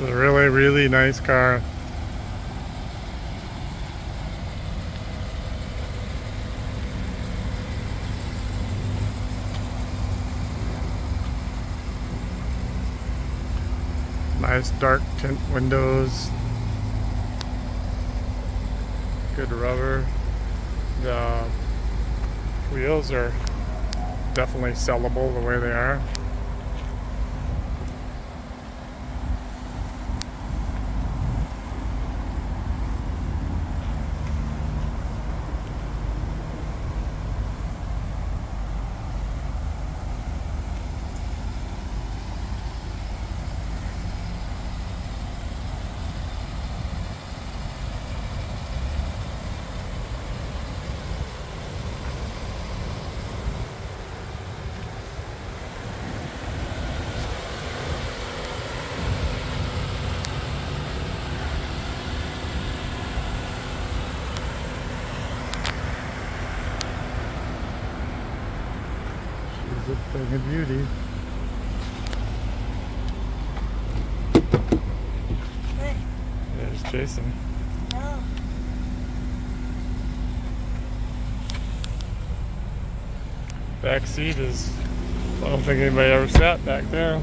It's a really, really nice car. Nice dark tint windows. Good rubber. The wheels are definitely sellable the way they are. A thing of beauty. Hey, There's Jason. no. Back seat is, I don't think anybody ever sat back there.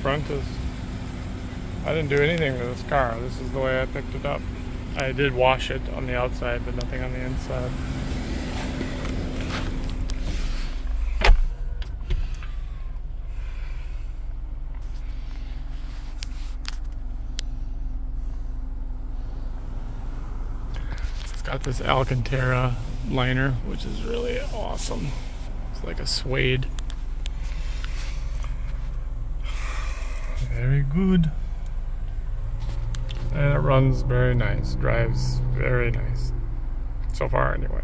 Front is, I didn't do anything to this car. This is the way I picked it up. I did wash it on the outside, but nothing on the inside. Got this Alcantara liner, which is really awesome. It's like a suede. Very good. And it runs very nice, drives very nice. So far, anyway.